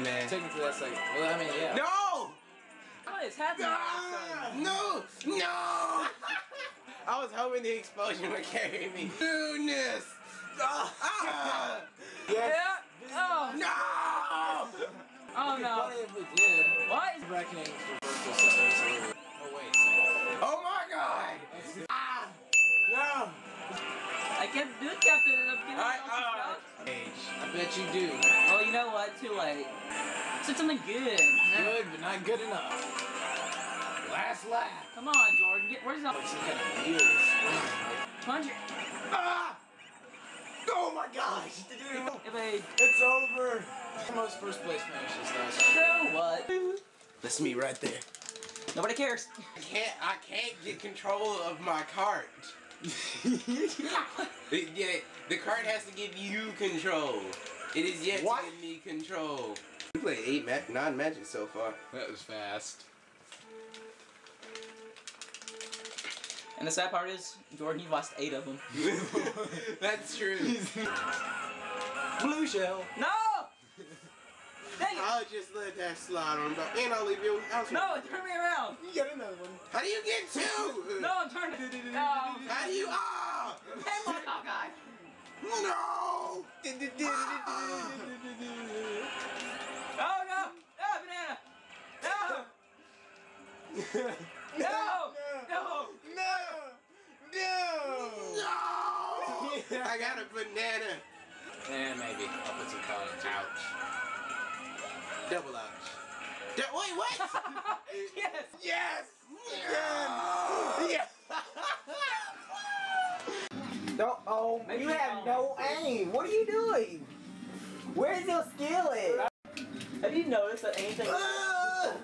man. Technically, that's like. Well, I mean, yeah. No! What is happening? Ah, no! No! I was hoping the explosion would carry me. Goodness! Ah! Yeah. Oh. No! Oh no. if we did. What? is- Reckoning for virtual systems. I can't do it, Captain. and I'm getting I, uh, I bet you do. Well, you know what? Too late. Said something good. Good, but not good enough. Last lap. Come on, Jordan. Get where's the Like some kind of wheel punch? it. Ah! Oh my gosh! If I It's over! Most first place finishes though. so what? That's me right there. Nobody cares. I can't. I can't get control of my cart. It- yeah, the card has to give you control. It is yet What? to give me control. We played eight, ma- nine matches so far. That was fast. And the sad part is, Jordan, you lost eight of them. That's true. Blue shell. No! Dang it! I'll just let that slide on, dog. and I'll leave you. I'll No, turn me around. You got another one. How do you get two? No, I'm turning. No. How do you? Ah! Hey, my oh, God. No! Oh no! No, banana! No! No! No! No! No! No! I got a banana. Eh, maybe. I'll put some cotton. Ouch. Double ouch. Du- wait, what? yes! yes! Yes! No, oh, Maybe you have no aim. What are you doing? Where's your skill at? Have you noticed that anything? Ugh.